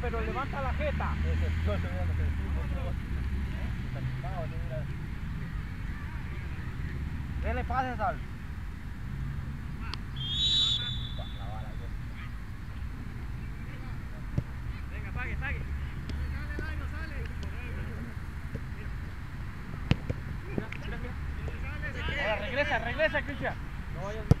Pero levanta la jeta. ¿Qué le pasa, Sal? Venga, pague, pague. Regresa, regresa, Cristian. No vayas.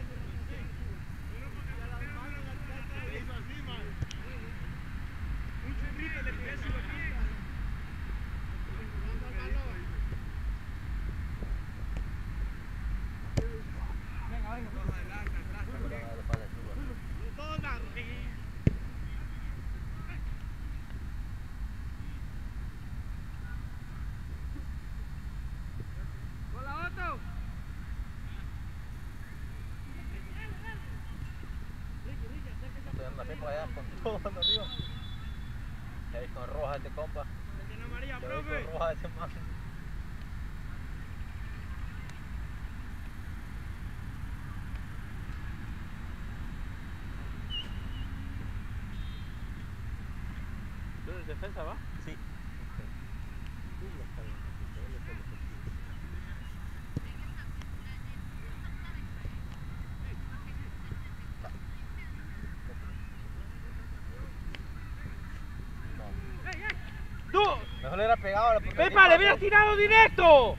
Pepa allá con todo arriba. Y ahí con roja este compa. Tiene amarilla, con roja ese man. ¿Tú defensa, va? Sí. Mejor le hubiera pegado. ¡Pepa, le hubieras tirado directo!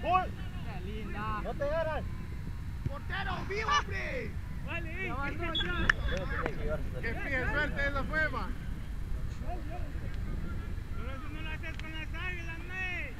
¡Gol! No te agarras. ¡Portero, vivo, hombre! Vale, llevarse Que fije suerte es la fuema. Pero eso no lo haces con las águilas, me.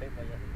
La pepa ya.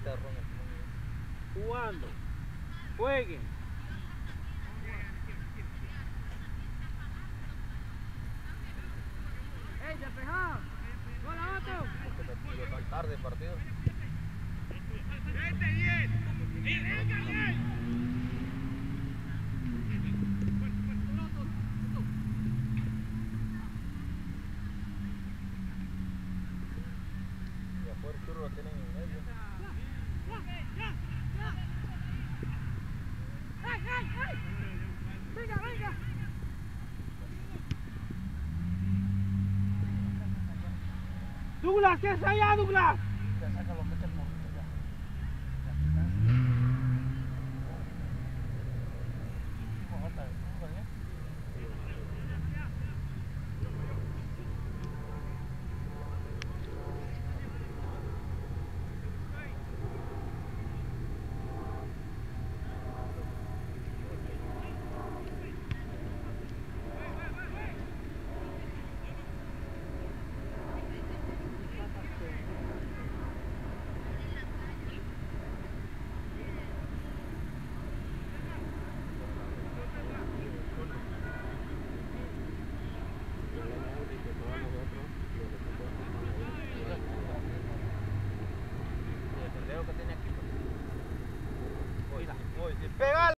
Jugando. Jueguen. ¡Ey, despejado! El partido. Tienen Douglas, ¿qué es allá, Douglas?